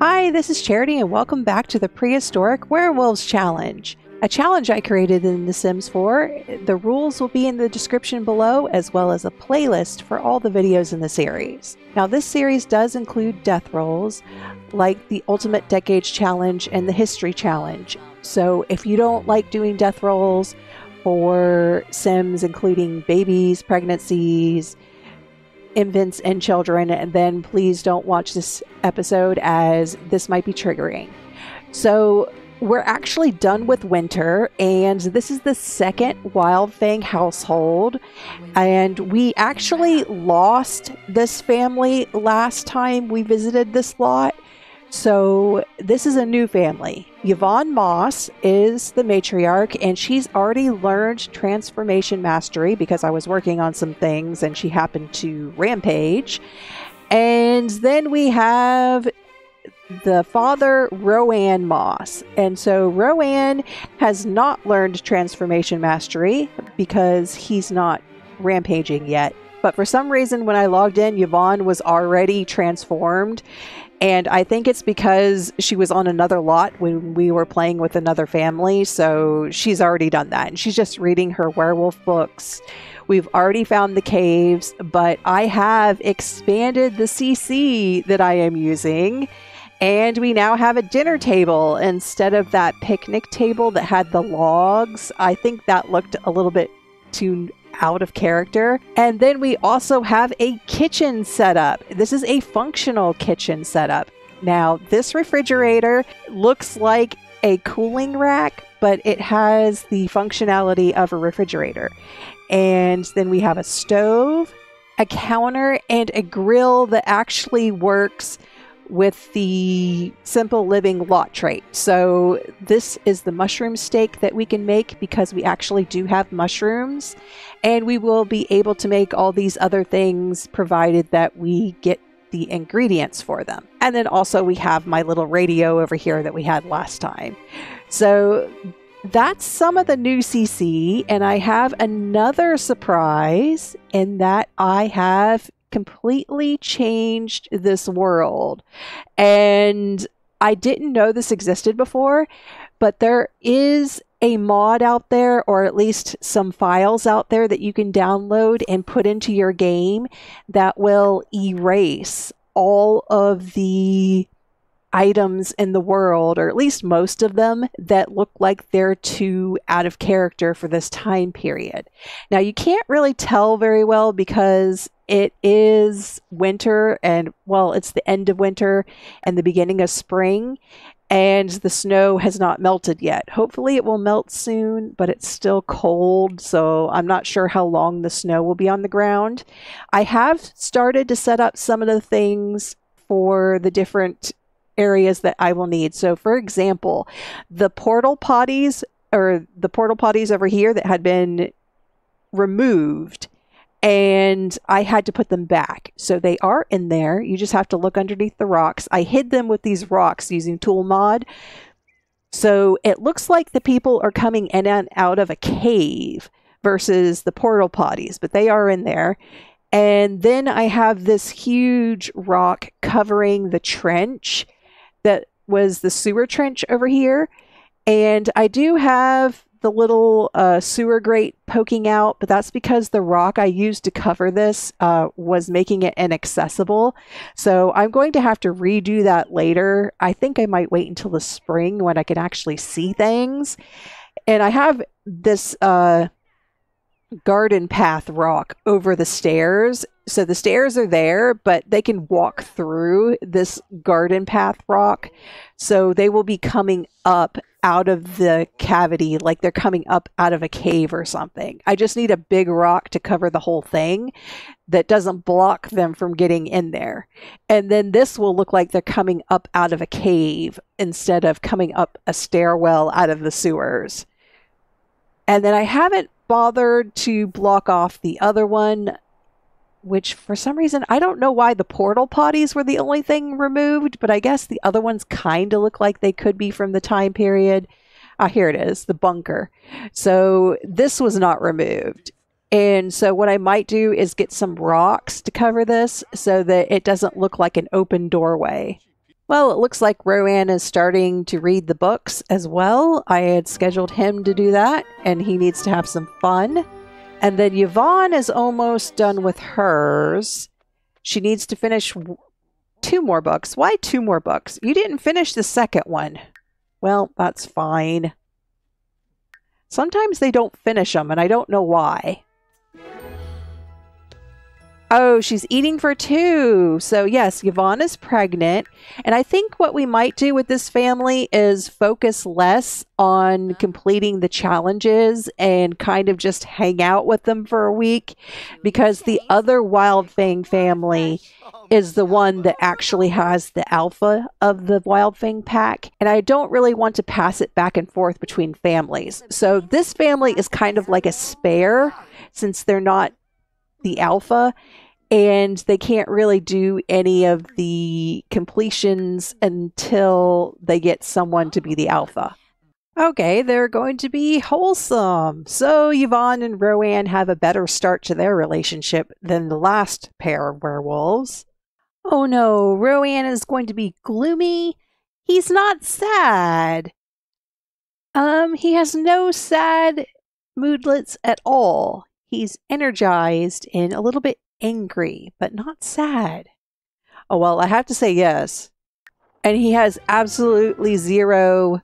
Hi, this is Charity, and welcome back to the Prehistoric Werewolves Challenge. A challenge I created in The Sims 4. The rules will be in the description below, as well as a playlist for all the videos in the series. Now, this series does include death rolls, like the Ultimate Decades Challenge and the History Challenge. So, if you don't like doing death rolls for Sims, including babies, pregnancies, infants and children, and then please don't watch this episode as this might be triggering. So, we're actually done with winter, and this is the second Wild Fang household. And we actually lost this family last time we visited this lot. So, this is a new family. Yvonne Moss is the matriarch, and she's already learned transformation mastery because I was working on some things and she happened to rampage. And then we have the father, Rowan Moss. And so Rowan has not learned transformation mastery because he's not rampaging yet. But for some reason, when I logged in, Yvonne was already transformed. And I think it's because she was on another lot when we were playing with another family. So she's already done that. And she's just reading her werewolf books. We've already found the caves, but I have expanded the CC that I am using. And we now have a dinner table instead of that picnic table that had the logs. I think that looked a little bit too out of character. And then we also have a kitchen setup. This is a functional kitchen setup. Now, this refrigerator looks like a cooling rack, but it has the functionality of a refrigerator. And then we have a stove, a counter, and a grill that actually works with the simple living lot trait. So this is the mushroom steak that we can make because we actually do have mushrooms and we will be able to make all these other things provided that we get the ingredients for them. And then also we have my little radio over here that we had last time. So that's some of the new CC and I have another surprise in that I have completely changed this world. And I didn't know this existed before, but there is a mod out there, or at least some files out there that you can download and put into your game that will erase all of the items in the world, or at least most of them, that look like they're too out of character for this time period. Now, you can't really tell very well because it is winter and, well, it's the end of winter and the beginning of spring, and the snow has not melted yet. Hopefully, it will melt soon, but it's still cold, so I'm not sure how long the snow will be on the ground. I have started to set up some of the things for the different areas that I will need. So, for example, the portal potties or the portal potties over here that had been removed and I had to put them back. So they are in there. You just have to look underneath the rocks. I hid them with these rocks using tool mod. So it looks like the people are coming in and out of a cave versus the portal potties, but they are in there. And then I have this huge rock covering the trench that was the sewer trench over here. And I do have the little uh, sewer grate poking out, but that's because the rock I used to cover this uh, was making it inaccessible. So I'm going to have to redo that later. I think I might wait until the spring when I can actually see things. And I have this uh, garden path rock over the stairs. So the stairs are there, but they can walk through this garden path rock. So they will be coming up out of the cavity like they're coming up out of a cave or something. I just need a big rock to cover the whole thing that doesn't block them from getting in there. And then this will look like they're coming up out of a cave instead of coming up a stairwell out of the sewers. And then I haven't bothered to block off the other one, which for some reason, I don't know why the portal potties were the only thing removed, but I guess the other ones kind of look like they could be from the time period. Ah, here it is, the bunker. So this was not removed. And so what I might do is get some rocks to cover this so that it doesn't look like an open doorway. Well, it looks like Rowan is starting to read the books as well. I had scheduled him to do that, and he needs to have some fun. And then Yvonne is almost done with hers. She needs to finish two more books. Why two more books? You didn't finish the second one. Well, that's fine. Sometimes they don't finish them, and I don't know why. Oh, she's eating for two. So, yes, Yvonne is pregnant. And I think what we might do with this family is focus less on completing the challenges and kind of just hang out with them for a week because the other Wild Fang family is the one that actually has the alpha of the Wild Fang pack. And I don't really want to pass it back and forth between families. So, this family is kind of like a spare since they're not the alpha and they can't really do any of the completions until they get someone to be the alpha. Okay, they're going to be wholesome. So Yvonne and Rowan have a better start to their relationship than the last pair of werewolves. Oh no, Rowan is going to be gloomy. He's not sad. Um, he has no sad moodlets at all. He's energized and a little bit angry, but not sad. Oh, well, I have to say yes. And he has absolutely zero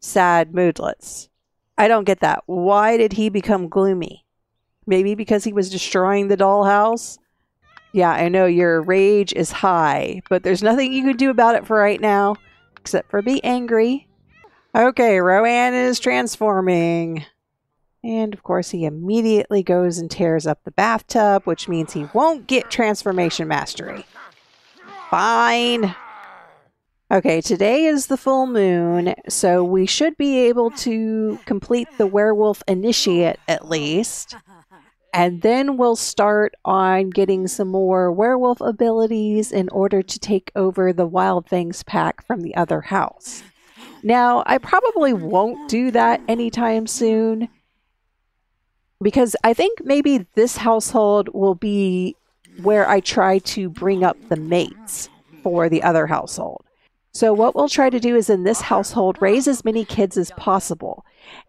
sad moodlets. I don't get that. Why did he become gloomy? Maybe because he was destroying the dollhouse? Yeah, I know your rage is high, but there's nothing you can do about it for right now, except for be angry. Okay, Rowan is transforming. And of course, he immediately goes and tears up the bathtub, which means he won't get transformation mastery. Fine. Okay, today is the full moon, so we should be able to complete the werewolf initiate at least. And then we'll start on getting some more werewolf abilities in order to take over the Wild Fangs pack from the other house. Now, I probably won't do that anytime soon because I think maybe this household will be where I try to bring up the mates for the other household. So, what we'll try to do is in this household, raise as many kids as possible.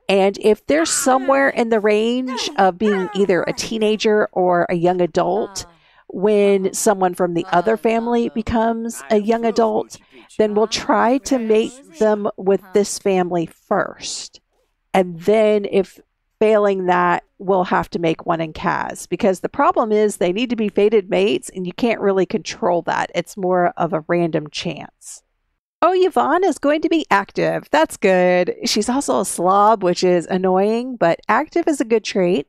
And if they're somewhere in the range of being either a teenager or a young adult, when someone from the other family becomes a young adult, then we'll try to mate them with this family first. And then, if failing that, we'll have to make one in CAS because the problem is they need to be fated mates and you can't really control that. It's more of a random chance. Oh, Yvonne is going to be active. That's good. She's also a slob, which is annoying, but active is a good trait.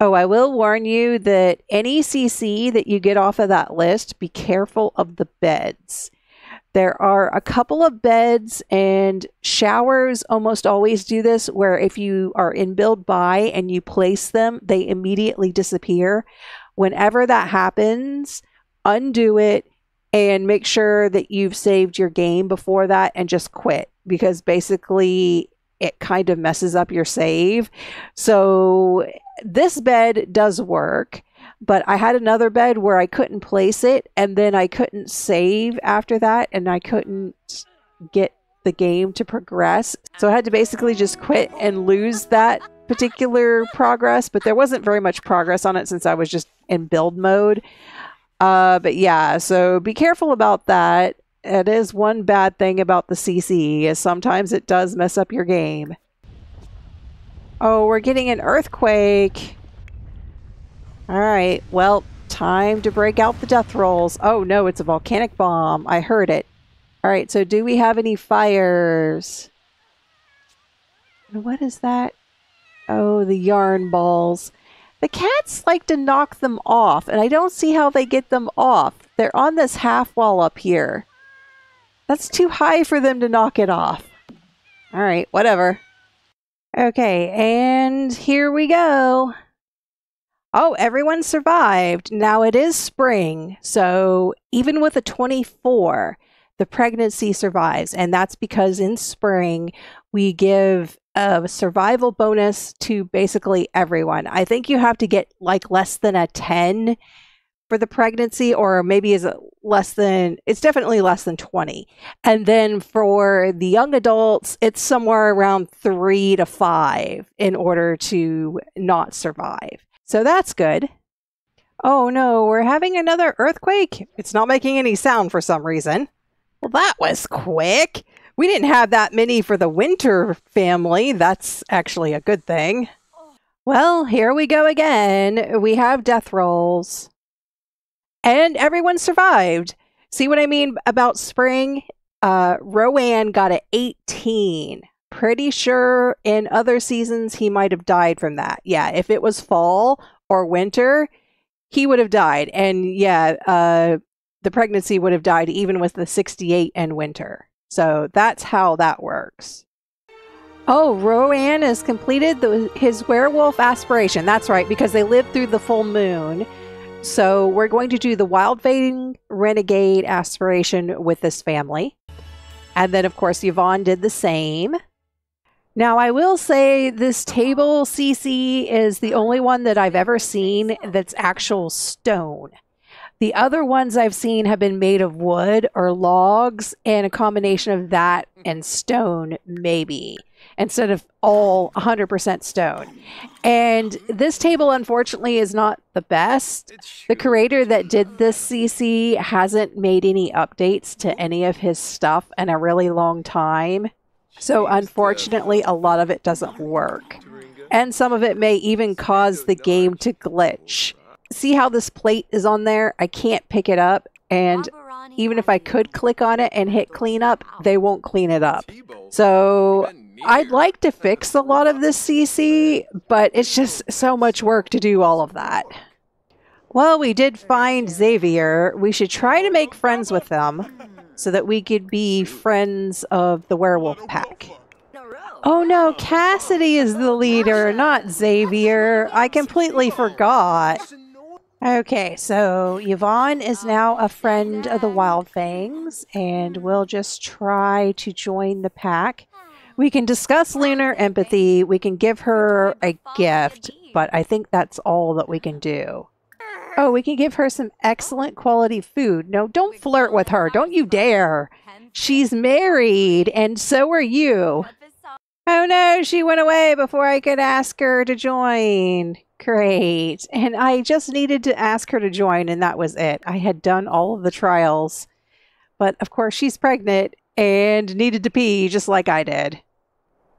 Oh, I will warn you that any CC that you get off of that list, be careful of the beds. There are a couple of beds and showers almost always do this where if you are in build buy and you place them, they immediately disappear. Whenever that happens, undo it and make sure that you've saved your game before that and just quit because basically it kind of messes up your save. So this bed does work but I had another bed where I couldn't place it and then I couldn't save after that and I couldn't get the game to progress. So I had to basically just quit and lose that particular progress, but there wasn't very much progress on it since I was just in build mode. Uh, but yeah, so be careful about that. It is one bad thing about the CC is sometimes it does mess up your game. Oh, we're getting an earthquake. All right. Well, time to break out the death rolls. Oh, no, it's a volcanic bomb. I heard it. All right. So, do we have any fires? What is that? Oh, the yarn balls. The cats like to knock them off, and I don't see how they get them off. They're on this half wall up here. That's too high for them to knock it off. All right, whatever. Okay, and here we go. Oh, everyone survived. Now it is spring. So even with a 24, the pregnancy survives. And that's because in spring, we give a survival bonus to basically everyone. I think you have to get like less than a 10 for the pregnancy, or maybe as less than it's definitely less than 20 and then for the young adults it's somewhere around 3 to 5 in order to not survive so that's good. Oh no we're having another earthquake. It's not making any sound for some reason. Well that was quick. We didn't have that many for the winter family. That's actually a good thing. Well here we go again. We have death rolls. And everyone survived. See what I mean about spring? Uh, Rowan got an 18. Pretty sure in other seasons he might have died from that. Yeah, if it was fall or winter, he would have died. And yeah, uh, the pregnancy would have died even with the 68 and winter. So that's how that works. Oh, Rowan has completed the, his werewolf aspiration. That's right, because they lived through the full moon. So we're going to do the Wild Fang Renegade aspiration with this family. And then, of course, Yvonne did the same. Now, I will say this table CC is the only one that I've ever seen that's actual stone. The other ones I've seen have been made of wood or logs and a combination of that and stone, maybe instead of all 100% stone. And this table, unfortunately, is not the best. The creator that did this CC hasn't made any updates to any of his stuff in a really long time. So, unfortunately, a lot of it doesn't work. And some of it may even cause the game to glitch. See how this plate is on there? I can't pick it up. And even if I could click on it and hit clean up, they won't clean it up. So I'd like to fix a lot of this CC, but it's just so much work to do all of that. Well, we did find Xavier. We should try to make friends with them so that we could be friends of the werewolf pack. Oh no, Cassidy is the leader, not Xavier. I completely forgot. Okay, so Yvonne is now a friend of the Wild Fangs, and we'll just try to join the pack. We can discuss lunar empathy. We can give her a gift, but I think that's all that we can do. Oh, we can give her some excellent quality food. No, don't flirt with her. Don't you dare. She's married, and so are you. Oh no, she went away before I could ask her to join. Great. And I just needed to ask her to join, and that was it. I had done all of the trials. But of course, she's pregnant and needed to pee just like I did.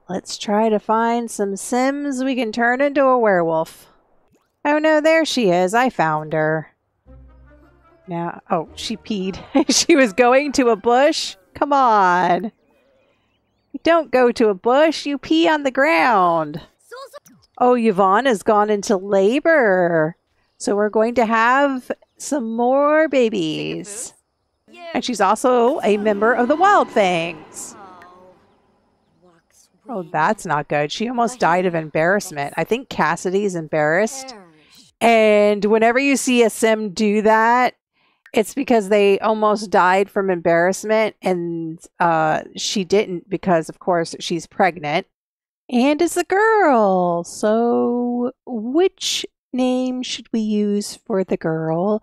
Let's try to find some Sims we can turn into a werewolf. Oh no, there she is. I found her. Now, oh, she peed. she was going to a bush? Come on. Don't go to a bush, you pee on the ground. Oh, Yvonne has gone into labor. So we're going to have some more babies. And she's also a member of the Wild Fangs. Oh, that's not good. She almost died of embarrassment. I think Cassidy's embarrassed. And whenever you see a sim do that, it's because they almost died from embarrassment and uh, she didn't because, of course, she's pregnant and is a girl. So, which name should we use for the girl?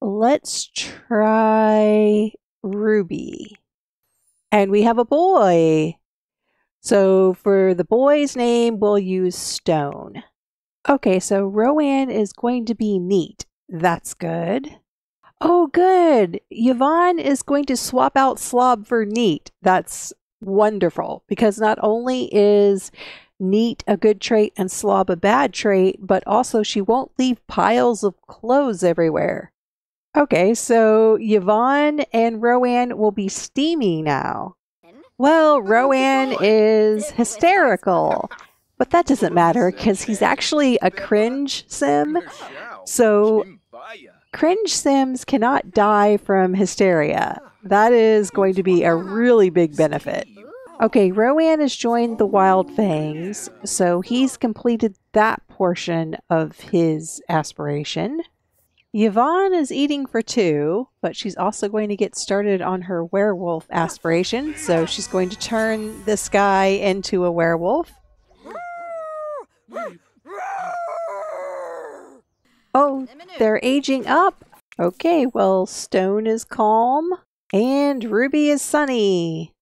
Let's try Ruby. And we have a boy. So for the boy's name, we'll use Stone. Okay, so Rowan is going to be neat. That's good. Oh, good. Yvonne is going to swap out Slob for neat. That's wonderful because not only is neat a good trait and slob a bad trait, but also she won't leave piles of clothes everywhere. Okay, so Yvonne and Rowan will be steamy now. Well, Rowan is hysterical. But that doesn't matter because he's actually a cringe sim. So, cringe sims cannot die from hysteria. That is going to be a really big benefit. Okay, Rowan has joined the Wild Fangs, so he's completed that portion of his aspiration. Yvonne is eating for two, but she's also going to get started on her werewolf aspiration. So she's going to turn this guy into a werewolf. Oh, they're aging up. Okay, well, Stone is calm and Ruby is sunny.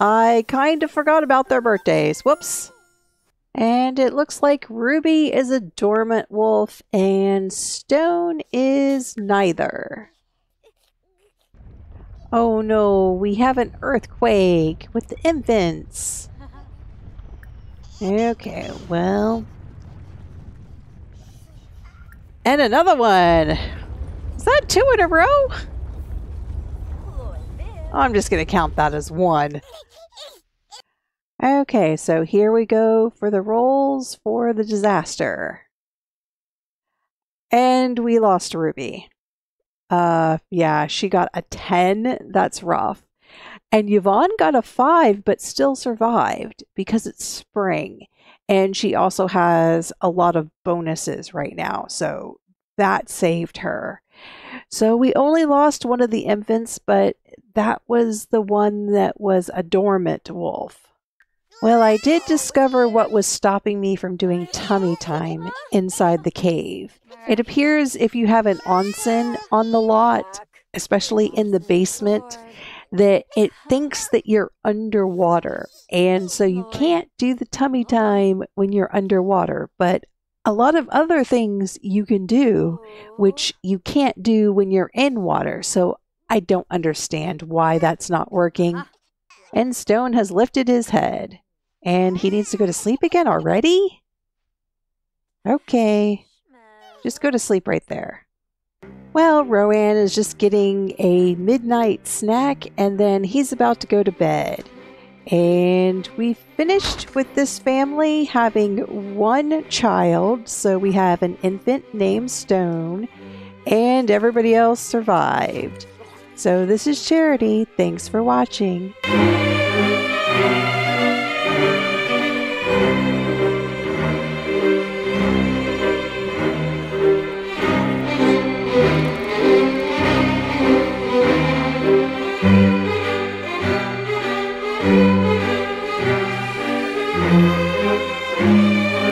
I kind of forgot about their birthdays. Whoops. And it looks like Ruby is a dormant wolf and Stone is neither. Oh no, we have an earthquake with the infants. Okay, well. And another one. Is that two in a row? I'm just going to count that as one. Okay, so here we go for the rolls for the disaster. And we lost Ruby. Uh, yeah, she got a 10. That's rough. And Yvonne got a 5, but still survived because it's spring. And she also has a lot of bonuses right now. So that saved her. So we only lost one of the infants, but that was the one that was a dormant wolf. Well, I did discover what was stopping me from doing tummy time inside the cave. It appears if you have an onsen on the lot, especially in the basement, that it thinks that you're underwater. And so you can't do the tummy time when you're underwater. But a lot of other things you can do, which you can't do when you're in water. So I don't understand why that's not working. And Stone has lifted his head. And he needs to go to sleep again already? Okay. Just go to sleep right there. Well, Rowan is just getting a midnight snack and then he's about to go to bed. And we finished with this family having one child. So we have an infant named Stone, and everybody else survived. So this is Charity. Thanks for watching.